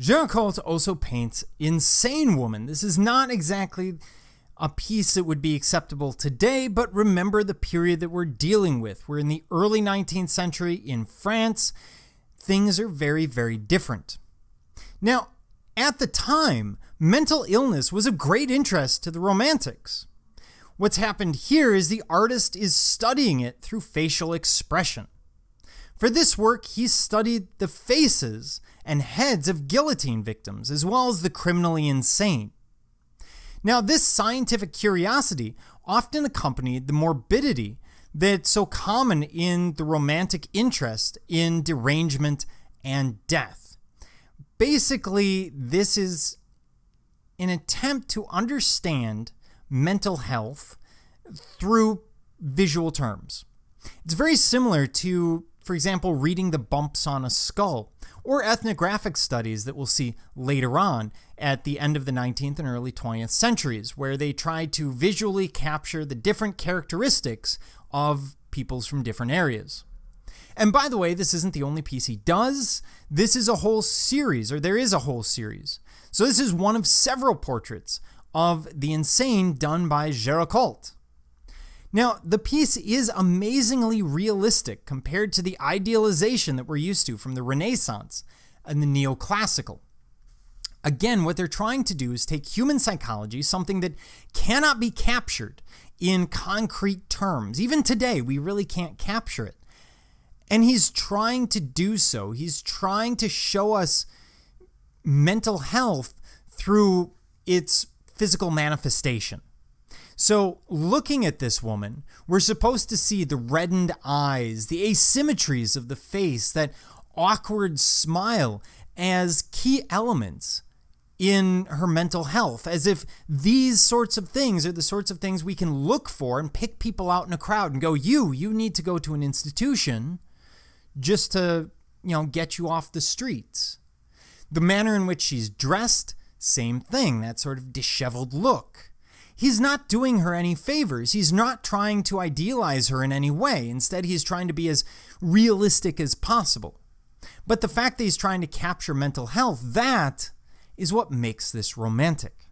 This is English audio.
Géricault also paints Insane Woman. This is not exactly a piece that would be acceptable today, but remember the period that we're dealing with. We're in the early 19th century in France. Things are very, very different. Now, at the time, mental illness was of great interest to the Romantics. What's happened here is the artist is studying it through facial expression. For this work, he studied the faces and heads of guillotine victims, as well as the criminally insane. Now, this scientific curiosity often accompanied the morbidity that's so common in the romantic interest in derangement and death. Basically, this is an attempt to understand mental health through visual terms. It's very similar to, for example, reading the bumps on a skull or ethnographic studies that we'll see later on at the end of the 19th and early 20th centuries, where they tried to visually capture the different characteristics of peoples from different areas. And by the way, this isn't the only piece he does. This is a whole series, or there is a whole series. So this is one of several portraits of the insane done by Géricault. Now, the piece is amazingly realistic compared to the idealization that we're used to from the Renaissance and the neoclassical. Again, what they're trying to do is take human psychology, something that cannot be captured in concrete terms. Even today, we really can't capture it. And he's trying to do so. He's trying to show us mental health through its physical manifestation. So, looking at this woman, we're supposed to see the reddened eyes, the asymmetries of the face, that awkward smile as key elements in her mental health, as if these sorts of things are the sorts of things we can look for and pick people out in a crowd and go, You, you need to go to an institution just to, you know, get you off the streets. The manner in which she's dressed, same thing, that sort of disheveled look. He's not doing her any favors. He's not trying to idealize her in any way. Instead, he's trying to be as realistic as possible. But the fact that he's trying to capture mental health, that is what makes this romantic.